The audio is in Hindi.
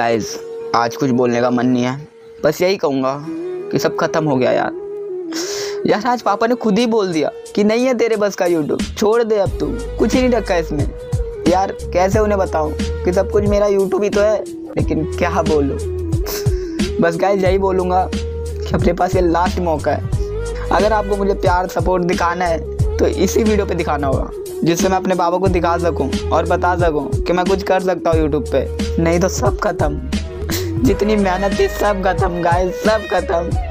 गाइस आज कुछ बोलने का मन नहीं है। बस यही कहूँगा कि सब खत्म हो गया यार। यार, आज पापा ने खुद ही बोल दिया कि नहीं है तेरे बस का यूट्यूब छोड़ दे अब तू कुछ ही नहीं रखा इसमें। यार, कैसे उन्हें बताऊँ कि सब कुछ मेरा यूट्यूब ही तो है, लेकिन क्या बोलूँ? बस गाइस यही बोलूँगा कि अपने पास ये लास्ट मौका है। अगर आपको मुझे प्यार सपोर्ट दिखाना है तो इसी वीडियो पे दिखाना होगा, जिससे मैं अपने बाबा को दिखा सकूँ और बता सकूँ कि मैं कुछ कर सकता हूँ यूट्यूब पे। नहीं तो सब खत्म। जितनी मेहनत थी, सब खत्म गाय सब खत्म।